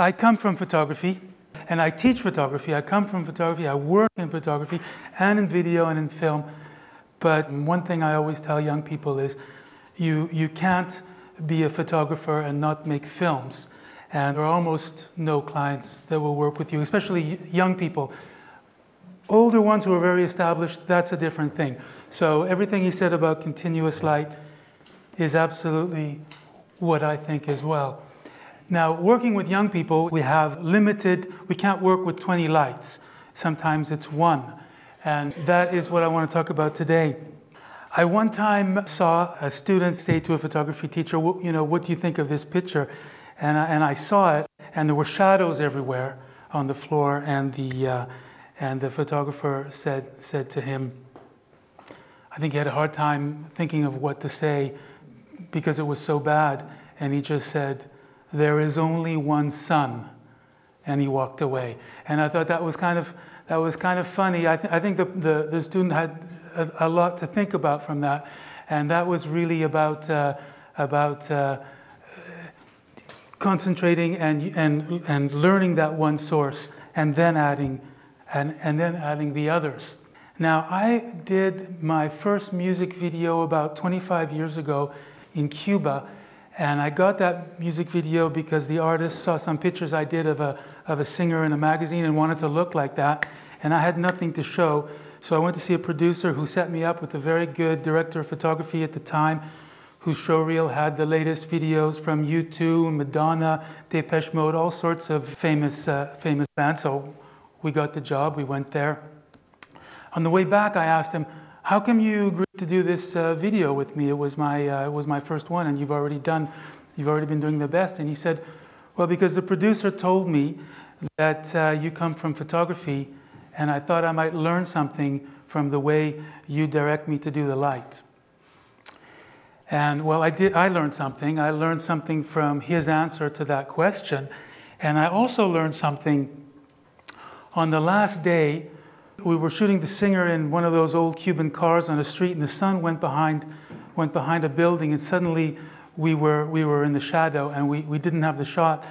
I come from photography and I teach photography. I come from photography. I work in photography and in video and in film. But one thing I always tell young people is you, you can't be a photographer and not make films. And there are almost no clients that will work with you, especially young people. Older ones who are very established, that's a different thing. So everything he said about continuous light is absolutely what I think as well. Now, working with young people, we have limited, we can't work with 20 lights. Sometimes it's one. And that is what I want to talk about today. I one time saw a student say to a photography teacher, you know, what do you think of this picture? And I, and I saw it, and there were shadows everywhere on the floor, and the, uh, and the photographer said, said to him, I think he had a hard time thinking of what to say because it was so bad. And he just said, There is only one sun. And he walked away. And I thought that was kind of, that was kind of funny. I, th I think the, the, the, student had a, a, lot to think about from that. And that was really about, uh, about uh, concentrating and, and, and learning that one source and then adding, and, and then adding the others. Now, I did my first music video about 25 years ago in Cuba, and I got that music video because the artist saw some pictures I did of a, of a singer in a magazine and wanted to look like that, and I had nothing to show. So I went to see a producer who set me up with a very good director of photography at the time whose showreel had the latest videos from U2, Madonna, Depeche Mode, all sorts of famous, uh, famous bands. So we got the job, we went there. On the way back, I asked him, how come you agreed to do this uh, video with me? It was, my, uh, it was my first one, and you've already done, you've already been doing the best. And he said, well, because the producer told me that uh, you come from photography, and I thought I might learn something from the way you direct me to do the light. And well, I, did, I learned something. I learned something from his answer to that question. And I also learned something on the last day. We were shooting the singer in one of those old Cuban cars on a street, and the sun went behind, went behind a building, and suddenly we were, we were in the shadow and we, we didn't have the shot.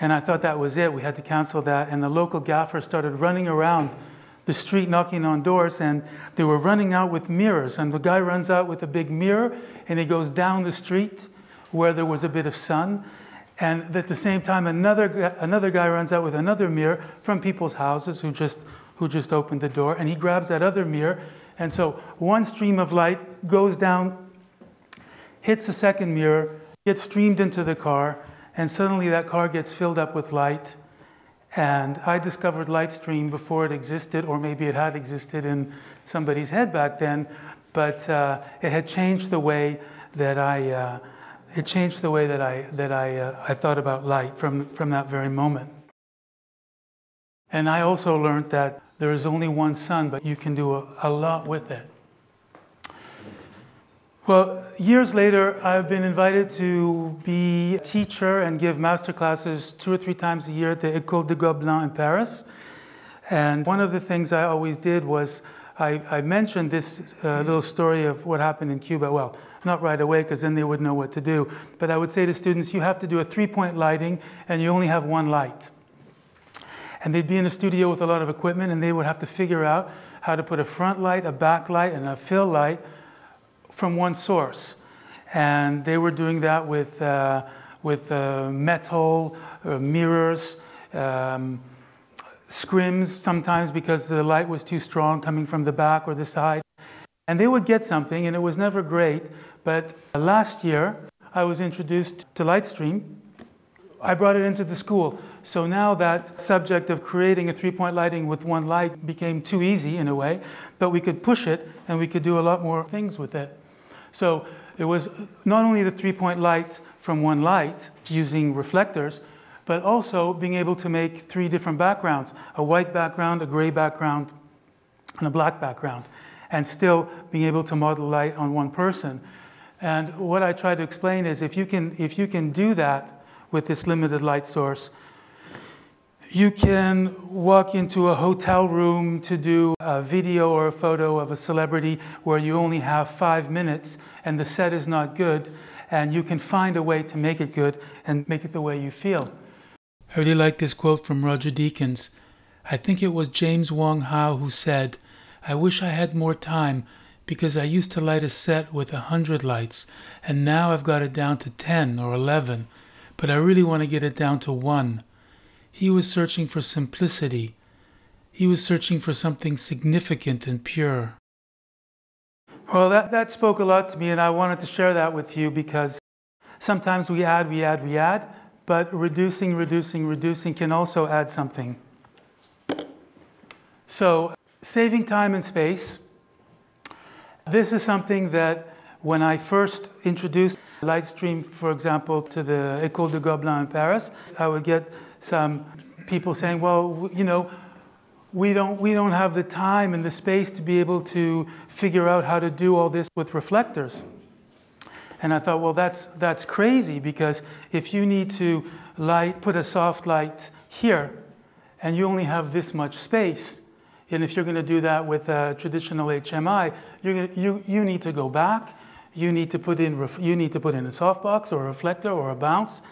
And I thought that was it. We had to cancel that. And the local gaffer started running around the street knocking on doors and they were running out with mirrors. And the guy runs out with a big mirror and he goes down the street where there was a bit of sun. And at the same time, another, another guy runs out with another mirror from people's houses who just, who just opened the door. And he grabs that other mirror. And so one stream of light goes down, hits the second mirror, gets streamed into the car, and suddenly that car gets filled up with light. And I discovered Lightstream before it existed, or maybe it had existed in somebody's head back then, but uh, it had changed the way that I, uh, it changed the way that I, that I, uh, I thought about light from, from that very moment. And I also learned that there is only one sun, but you can do a, a lot with it. Well, years later, I've been invited to be a teacher and give master classes two or three times a year at the École de Gobelins in Paris. And one of the things I always did was I, I mentioned this uh, little story of what happened in Cuba. Well, not right away, because then they would know what to do. But I would say to students, you have to do a three-point lighting, and you only have one light. And they'd be in a studio with a lot of equipment, and they would have to figure out how to put a front light, a back light, and a fill light from one source. And they were doing that with, uh, with uh, metal, uh, mirrors, um, scrims sometimes because the light was too strong coming from the back or the side. And they would get something, and it was never great. But last year, I was introduced to Lightstream. I brought it into the school. So now that subject of creating a three-point lighting with one light became too easy in a way, but we could push it and we could do a lot more things with it. So it was not only the three-point light from one light using reflectors, but also being able to make three different backgrounds, a white background, a gray background, and a black background, and still being able to model light on one person. And what I try to explain is if you can, if you can do that with this limited light source, you can walk into a hotel room to do a video or a photo of a celebrity where you only have five minutes and the set is not good, and you can find a way to make it good and make it the way you feel. I really like this quote from Roger Deakins. I think it was James Wong Howe who said, I wish I had more time because I used to light a set with a hundred lights and now I've got it down to 10 or 11, but I really want to get it down to one. He was searching for simplicity. He was searching for something significant and pure. Well, that, that spoke a lot to me, and I wanted to share that with you because sometimes we add, we add, we add, but reducing, reducing, reducing can also add something. So, saving time and space. This is something that when I first introduced Lightstream, for example, to the École de Gobelins in Paris, I would get some people saying, well, you know, we don't, we don't have the time and the space to be able to figure out how to do all this with reflectors. And I thought, well, that's, that's crazy because if you need to light, put a soft light here and you only have this much space, and if you're going to do that with a traditional HMI, gonna, you, you need to go back, you need to put in, you need to put in a softbox or a reflector or a bounce,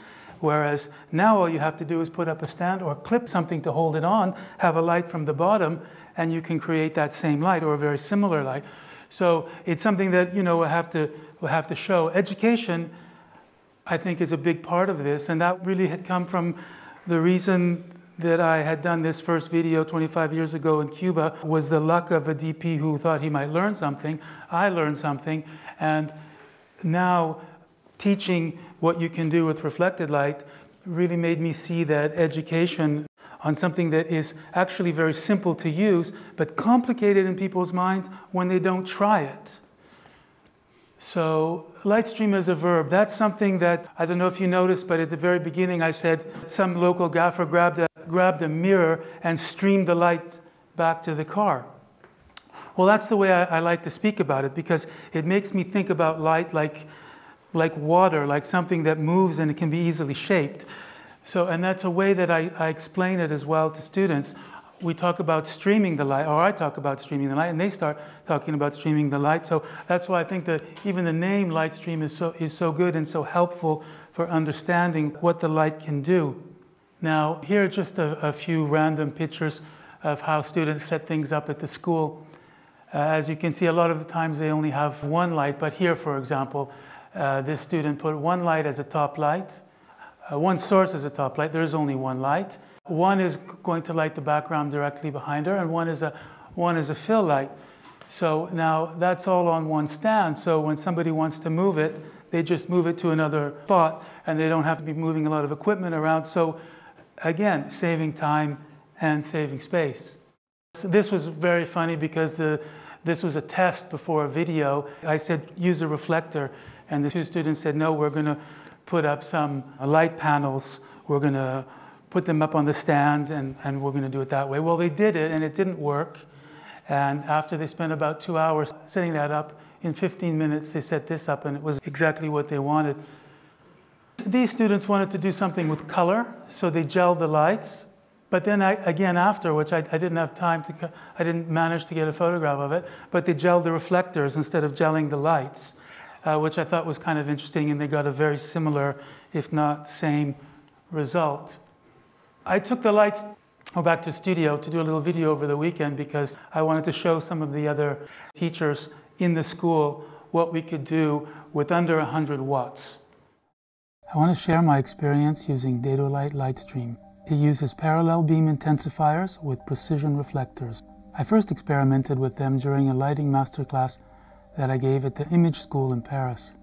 Whereas now all you have to do is put up a stand or clip something to hold it on, have a light from the bottom, and you can create that same light or a very similar light. So it's something that you know we'll have to we'll have to show. Education, I think, is a big part of this, and that really had come from the reason that I had done this first video 25 years ago in Cuba was the luck of a DP who thought he might learn something. I learned something, and now teaching what you can do with reflected light really made me see that education on something that is actually very simple to use, but complicated in people's minds when they don't try it. So, lightstream is a verb, that's something that I don't know if you noticed, but at the very beginning I said some local gaffer grabbed a, grabbed a mirror and streamed the light back to the car. Well, that's the way I, I like to speak about it because it makes me think about light like like water, like something that moves and it can be easily shaped. So, and that's a way that I, I explain it as well to students. We talk about streaming the light, or I talk about streaming the light, and they start talking about streaming the light. So that's why I think that even the name Lightstream is so, is so good and so helpful for understanding what the light can do. Now, here are just a, a few random pictures of how students set things up at the school. Uh, as you can see, a lot of the times they only have one light, but here, for example, uh, this student put one light as a top light, uh, one source as a top light. There's only one light. One is going to light the background directly behind her, and one is a, one is a fill light. So now that's all on one stand. So when somebody wants to move it, they just move it to another spot, and they don't have to be moving a lot of equipment around. So again, saving time and saving space. So this was very funny because the, this was a test before a video. I said, use a reflector. And the two students said, no, we're going to put up some light panels. We're going to put them up on the stand and, and we're going to do it that way. Well, they did it and it didn't work. And after they spent about two hours setting that up, in 15 minutes they set this up and it was exactly what they wanted. These students wanted to do something with color, so they gelled the lights. But then I, again after, which I, I, didn't have time to, I didn't manage to get a photograph of it, but they gelled the reflectors instead of gelling the lights uh, which I thought was kind of interesting, and they got a very similar, if not same, result. I took the lights back to studio to do a little video over the weekend because I wanted to show some of the other teachers in the school what we could do with under 100 watts. I want to share my experience using Dedolight Lightstream. It uses parallel beam intensifiers with precision reflectors. I first experimented with them during a lighting masterclass that I gave at the Image School in Paris.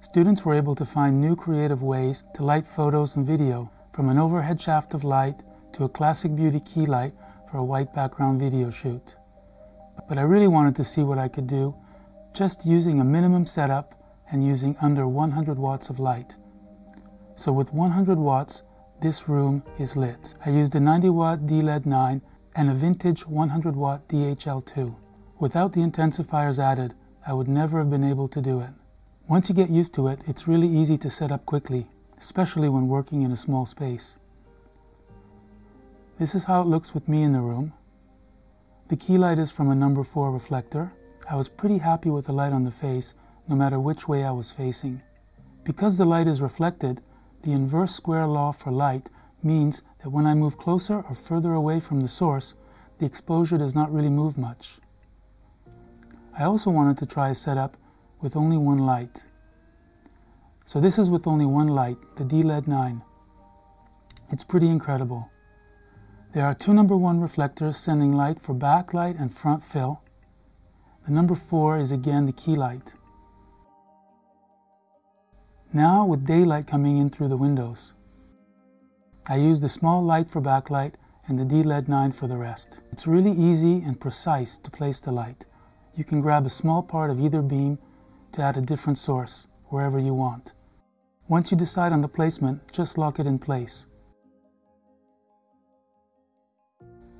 Students were able to find new creative ways to light photos and video, from an overhead shaft of light to a classic beauty key light for a white background video shoot. But I really wanted to see what I could do just using a minimum setup and using under 100 watts of light. So with 100 watts, this room is lit. I used a 90 watt D-LED 9 and a vintage 100 watt DLH2. Without the intensifiers added, I would never have been able to do it. Once you get used to it, it's really easy to set up quickly, especially when working in a small space. This is how it looks with me in the room. The key light is from a number 4 reflector. I was pretty happy with the light on the face, no matter which way I was facing. Because the light is reflected, the inverse square law for light means that when I move closer or further away from the source, the exposure does not really move much. I also wanted to try a setup with only one light. So this is with only one light, the D-LED 9. It's pretty incredible. There are two number one reflectors sending light for backlight and front fill. The number four is again the key light. Now with daylight coming in through the windows. I use the small light for backlight and the D-LED 9 for the rest. It's really easy and precise to place the light. You can grab a small part of either beam to add a different source wherever you want. Once you decide on the placement, just lock it in place.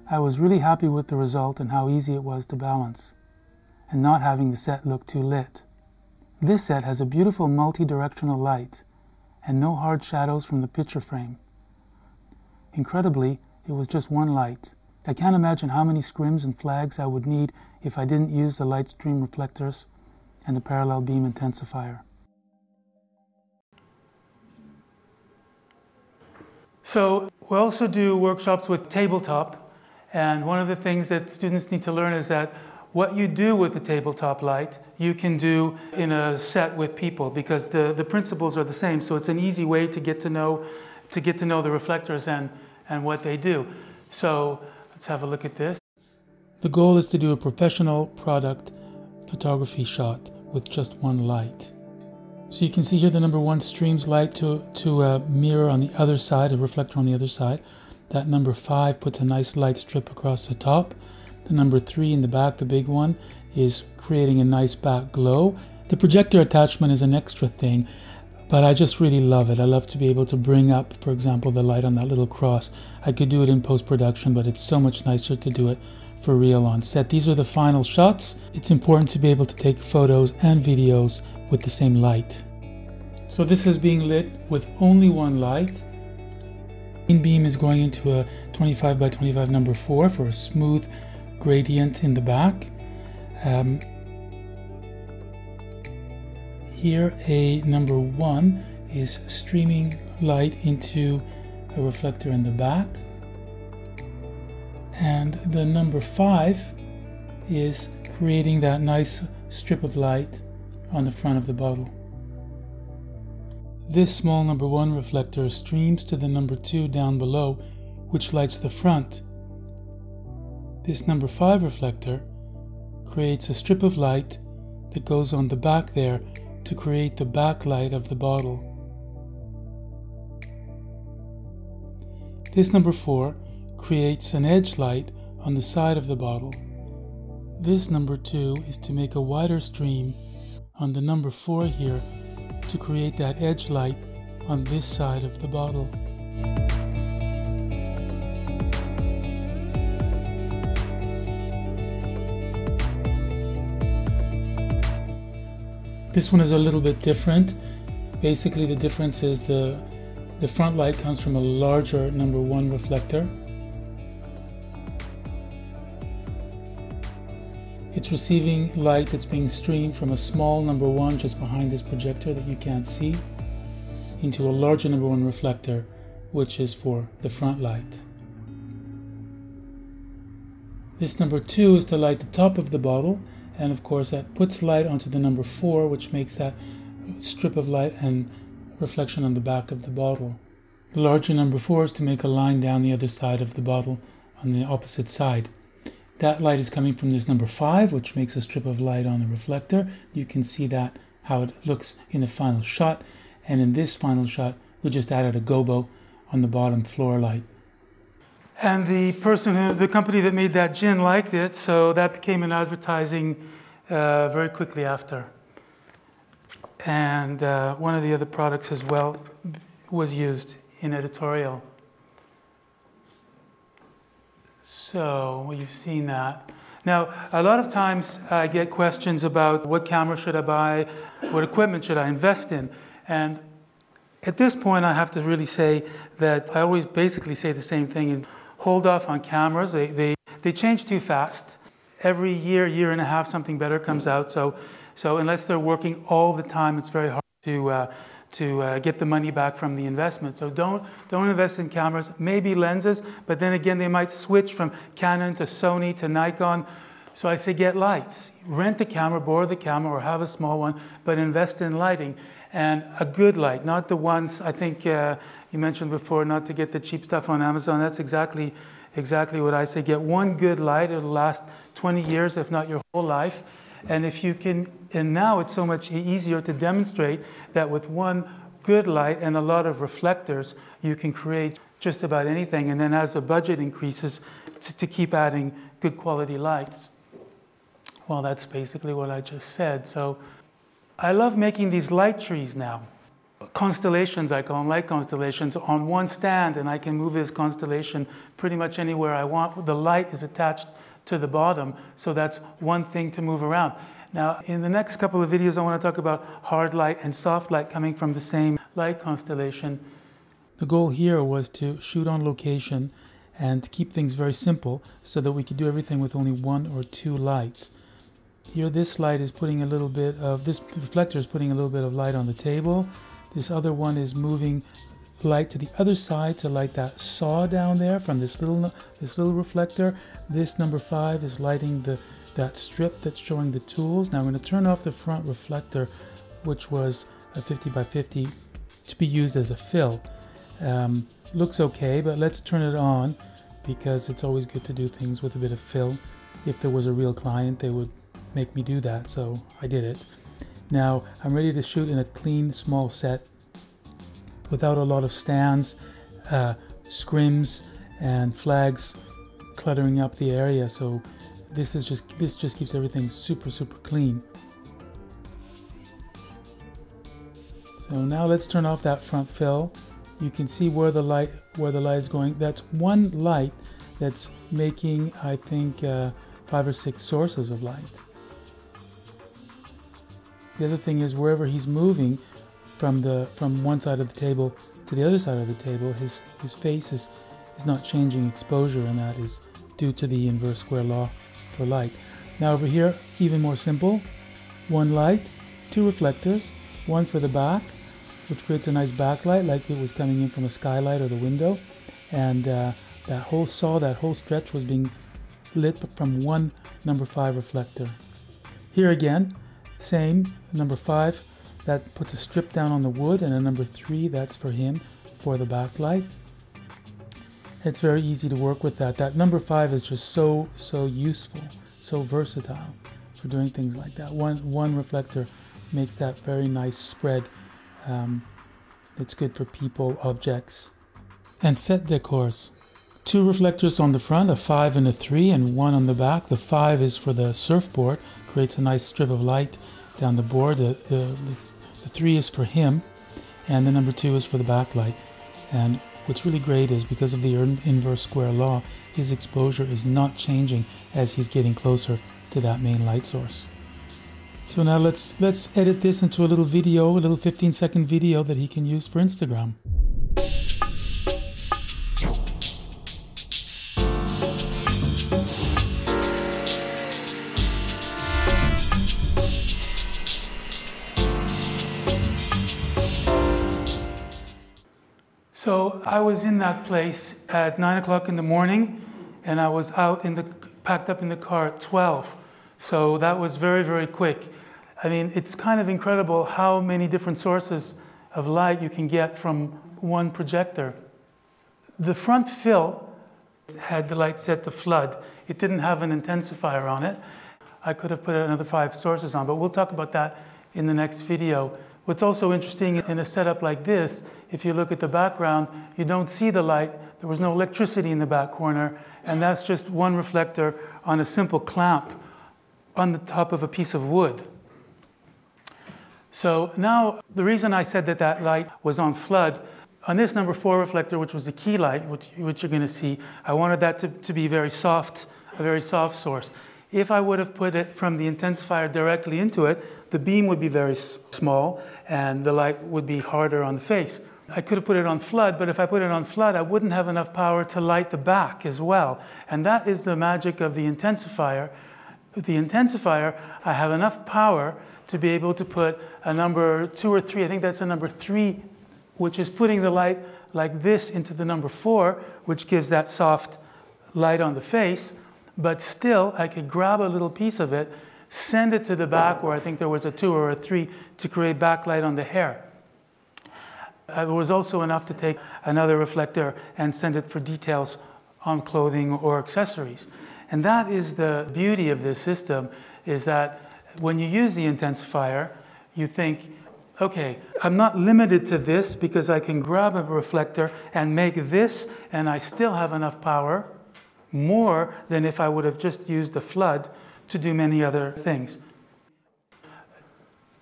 I was really happy with the result and how easy it was to balance, and not having the set look too lit. This set has a beautiful multi-directional light and no hard shadows from the picture frame. Incredibly, it was just one light. I can't imagine how many scrims and flags I would need if I didn't use the Lightstream reflectors and the parallel beam intensifier. So we also do workshops with tabletop, and one of the things that students need to learn is that what you do with the tabletop light, you can do in a set with people because the, the principles are the same. So it's an easy way to get to know, to get to know the reflectors and, and what they do. So let's have a look at this. The goal is to do a professional product photography shot with just one light. So you can see here the number one streams light to, to a mirror on the other side, a reflector on the other side. That number five puts a nice light strip across the top. The number three in the back, the big one, is creating a nice back glow. The projector attachment is an extra thing, but I just really love it. I love to be able to bring up, for example, the light on that little cross. I could do it in post-production, but it's so much nicer to do it for real on set. These are the final shots. It's important to be able to take photos and videos with the same light. So this is being lit with only one light. In beam is going into a 25 by 25 number 4 for a smooth gradient in the back. Um, here a number 1 is streaming light into a reflector in the back. And the number 5 is creating that nice strip of light on the front of the bottle. This small number 1 reflector streams to the number 2 down below, which lights the front. This number 5 reflector creates a strip of light that goes on the back there to create the backlight of the bottle. This number 4 creates an edge light on the side of the bottle. This number 2 is to make a wider stream on the number 4 here to create that edge light on this side of the bottle. This one is a little bit different. Basically the difference is the, the front light comes from a larger number 1 reflector It's receiving light that's being streamed from a small number one just behind this projector that you can't see into a larger number one reflector, which is for the front light. This number two is to light the top of the bottle, and of course that puts light onto the number four, which makes that strip of light and reflection on the back of the bottle. The larger number four is to make a line down the other side of the bottle on the opposite side. That light is coming from this number 5, which makes a strip of light on the reflector. You can see that, how it looks in the final shot. And in this final shot, we just added a gobo on the bottom floor light. And the person, who, the company that made that gin liked it, so that became an advertising uh, very quickly after. And uh, one of the other products as well was used in editorial. So you've seen that. Now, a lot of times I get questions about what camera should I buy, what equipment should I invest in, and at this point I have to really say that I always basically say the same thing hold off on cameras. They, they, they change too fast. Every year, year and a half, something better comes out. So, so unless they're working all the time, it's very hard to, uh, to uh, get the money back from the investment. So don't, don't invest in cameras, maybe lenses, but then again, they might switch from Canon to Sony to Nikon. So I say get lights. Rent the camera, borrow the camera, or have a small one, but invest in lighting. And a good light, not the ones I think uh, you mentioned before, not to get the cheap stuff on Amazon. That's exactly, exactly what I say. Get one good light, it'll last 20 years, if not your whole life. And if you can, and now it's so much easier to demonstrate that with one good light and a lot of reflectors, you can create just about anything. And then as the budget increases, to, to keep adding good quality lights. Well, that's basically what I just said. So I love making these light trees now. Constellations, I call them light constellations, on one stand, and I can move this constellation pretty much anywhere I want. The light is attached to the bottom. So that's one thing to move around. Now, in the next couple of videos, I want to talk about hard light and soft light coming from the same light constellation. The goal here was to shoot on location and keep things very simple so that we could do everything with only one or two lights. Here this light is putting a little bit of, this reflector is putting a little bit of light on the table. This other one is moving light to the other side to light that saw down there from this little this little reflector. This number five is lighting the that strip that's showing the tools. Now I'm going to turn off the front reflector, which was a 50 by 50 to be used as a fill. Um, looks okay, but let's turn it on because it's always good to do things with a bit of fill. If there was a real client, they would make me do that, so I did it. Now I'm ready to shoot in a clean small set without a lot of stands, uh, scrims, and flags cluttering up the area. So this is just this just keeps everything super super clean. So now let's turn off that front fill. You can see where the light where the light is going. That's one light that's making I think uh, five or six sources of light. The other thing is wherever he's moving, from the from one side of the table to the other side of the table, his his face is is not changing exposure, and that is due to the inverse square law for light. Now over here, even more simple, one light, two reflectors, one for the back, which creates a nice backlight like it was coming in from a skylight or the window, and uh, that whole saw, that whole stretch was being lit from one number five reflector. Here again, same, number five, that puts a strip down on the wood, and a number three, that's for him for the backlight. It's very easy to work with that. That number five is just so, so useful, so versatile for doing things like that. One, one reflector makes that very nice spread. Um, it's good for people, objects, and set decors. Two reflectors on the front, a five and a three, and one on the back. The five is for the surfboard, creates a nice strip of light down the board. The, the, the three is for him, and the number two is for the backlight. And what's really great is because of the inverse square law, his exposure is not changing as he's getting closer to that main light source. So now let's let's edit this into a little video, a little 15 second video that he can use for Instagram. So I was in that place at nine o'clock in the morning, and I was out in the packed up in the car at 12. So that was very, very quick. I mean, it's kind of incredible how many different sources of light you can get from one projector. The front fill had the light set to flood. It didn't have an intensifier on it. I could have put another five sources on, but we'll talk about that in the next video. What's also interesting in a setup like this, if you look at the background, you don't see the light. There was no electricity in the back corner, and that's just one reflector on a simple clamp on the top of a piece of wood. So now, the reason I said that that light was on flood, on this number four reflector, which was the key light, which, which you're going to see, I wanted that to, to be very soft, a very soft source. If I would have put it from the intensifier directly into it, the beam would be very small and the light would be harder on the face. I could have put it on flood, but if I put it on flood, I wouldn't have enough power to light the back as well. And that is the magic of the intensifier. With the intensifier, I have enough power to be able to put a number two or three, I think that's a number three, which is putting the light like this into the number four, which gives that soft light on the face. But still, I could grab a little piece of it, send it to the back where I think there was a two or a three to create backlight on the hair. Uh, it was also enough to take another reflector and send it for details on clothing or accessories. And that is the beauty of this system, is that when you use the intensifier, you think, okay, I'm not limited to this because I can grab a reflector and make this and I still have enough power, more than if I would have just used the flood to do many other things.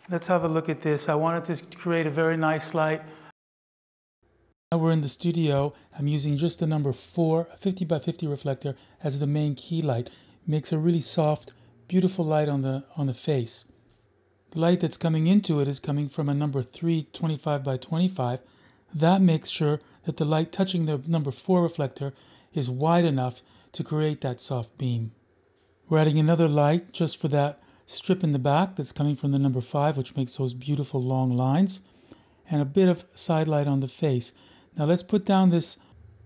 Let's have a look at this. I wanted to create a very nice light now we're in the studio. I'm using just the number 4, 50 by 50 reflector as the main key light. Makes a really soft, beautiful light on the, on the face. The light that's coming into it is coming from a number 3, 25 by 25. That makes sure that the light touching the number 4 reflector is wide enough to create that soft beam. We're adding another light just for that strip in the back that's coming from the number 5, which makes those beautiful long lines, and a bit of side light on the face. Now let's put down this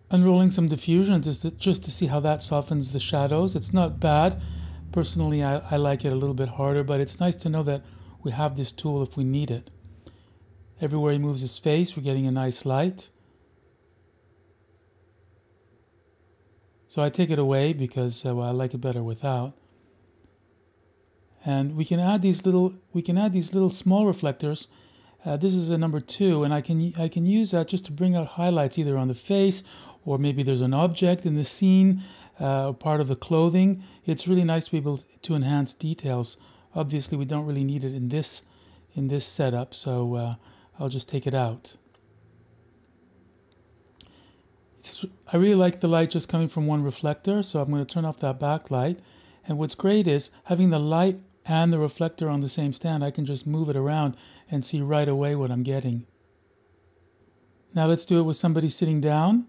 unrolling some diffusion just to, just to see how that softens the shadows. It's not bad. Personally, I, I like it a little bit harder, but it's nice to know that we have this tool if we need it. Everywhere he moves his face, we're getting a nice light. So I take it away because uh, well, I like it better without. And we can add these little we can add these little small reflectors uh, this is a number two, and I can I can use that just to bring out highlights either on the face or maybe there's an object in the scene, uh, part of the clothing. It's really nice to be able to enhance details. Obviously, we don't really need it in this in this setup, so uh, I'll just take it out. It's, I really like the light just coming from one reflector, so I'm going to turn off that backlight. And what's great is having the light and the reflector on the same stand, I can just move it around and see right away what I'm getting. Now let's do it with somebody sitting down.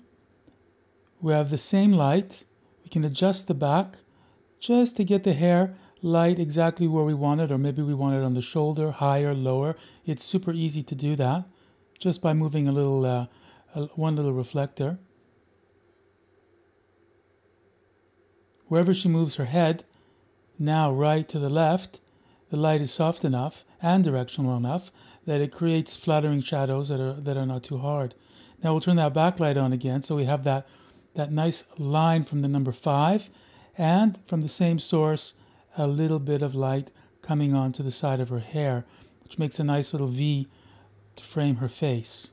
We have the same light. We can adjust the back just to get the hair light exactly where we want it, or maybe we want it on the shoulder, higher, lower. It's super easy to do that just by moving a little, uh, one little reflector. Wherever she moves her head, now right to the left, the light is soft enough and directional enough that it creates flattering shadows that are, that are not too hard. Now we'll turn that backlight on again so we have that, that nice line from the number 5 and from the same source a little bit of light coming onto the side of her hair which makes a nice little V to frame her face.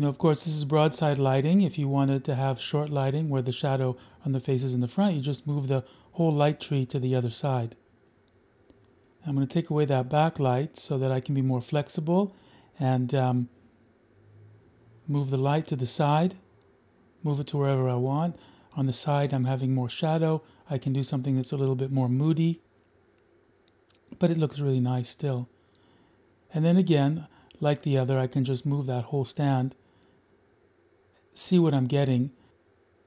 You know, of course, this is broadside lighting. If you wanted to have short lighting where the shadow on the face is in the front, you just move the whole light tree to the other side. I'm going to take away that backlight so that I can be more flexible and um, move the light to the side, move it to wherever I want. On the side, I'm having more shadow. I can do something that's a little bit more moody, but it looks really nice still. And then again, like the other, I can just move that whole stand see what I'm getting.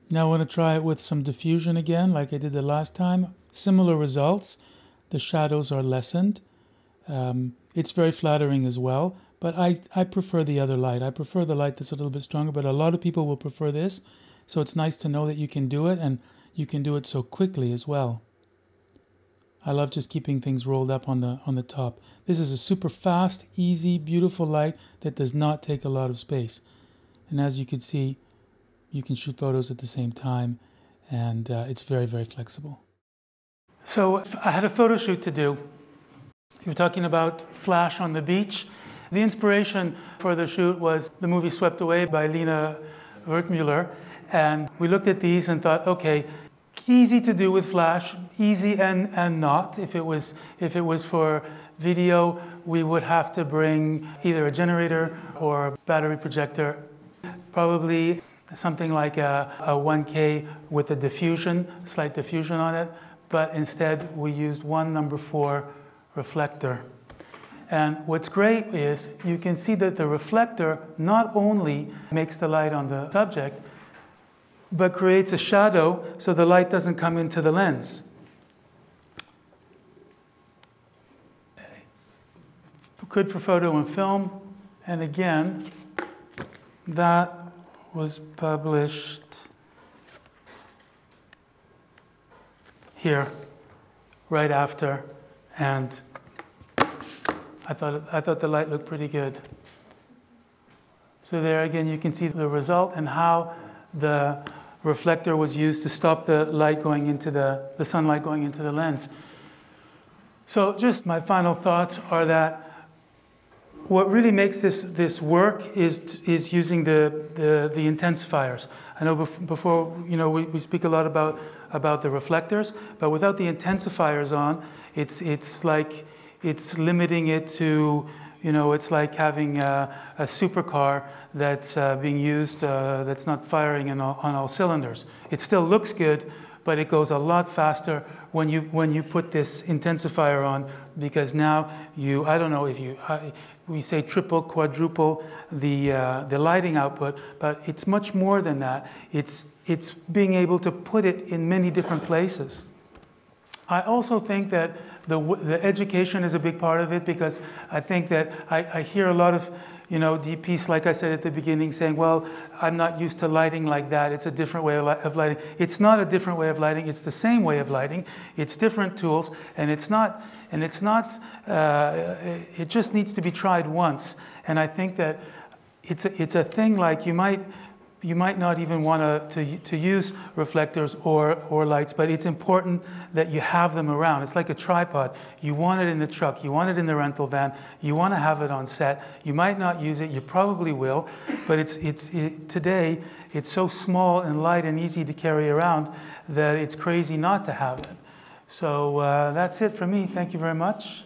Now I want to try it with some diffusion again, like I did the last time. Similar results. The shadows are lessened. Um, it's very flattering as well, but I, I prefer the other light. I prefer the light that's a little bit stronger, but a lot of people will prefer this. So it's nice to know that you can do it and you can do it so quickly as well. I love just keeping things rolled up on the on the top. This is a super fast, easy, beautiful light that does not take a lot of space. And as you can see, you can shoot photos at the same time, and uh, it's very, very flexible. So I had a photo shoot to do. You were talking about Flash on the beach. The inspiration for the shoot was the movie Swept Away by Lina Wertmuller. And we looked at these and thought, okay, easy to do with Flash, easy and, and not. If it, was, if it was for video, we would have to bring either a generator or a battery projector probably something like a, a 1K with a diffusion, slight diffusion on it, but instead we used one number four reflector. And what's great is you can see that the reflector not only makes the light on the subject, but creates a shadow so the light doesn't come into the lens. Good for photo and film. And again, that was published here right after and I thought, I thought the light looked pretty good. So there again you can see the result and how the reflector was used to stop the light going into the, the sunlight going into the lens. So just my final thoughts are that what really makes this, this work is, is using the, the, the intensifiers. I know before, you know, we, we speak a lot about, about the reflectors, but without the intensifiers on, it's, it's like, it's limiting it to, you know, it's like having a, a supercar that's uh, being used, uh, that's not firing all, on all cylinders. It still looks good, but it goes a lot faster when you, when you put this intensifier on because now you, I don't know if you, I, we say triple, quadruple the, uh, the lighting output, but it's much more than that. It's, it's being able to put it in many different places. I also think that the, the education is a big part of it because I think that I, I hear a lot of you know, DPs, like I said at the beginning, saying, well, I'm not used to lighting like that. It's a different way of lighting. It's not a different way of lighting. It's the same way of lighting. It's different tools, and it's not, and it's not, uh, it just needs to be tried once. And I think that it's a, it's a thing like you might, you might not even want to, to use reflectors or, or lights, but it's important that you have them around. It's like a tripod. You want it in the truck, you want it in the rental van, you want to have it on set. You might not use it, you probably will, but it's, it's, it, today it's so small and light and easy to carry around that it's crazy not to have it. So uh, that's it for me. Thank you very much.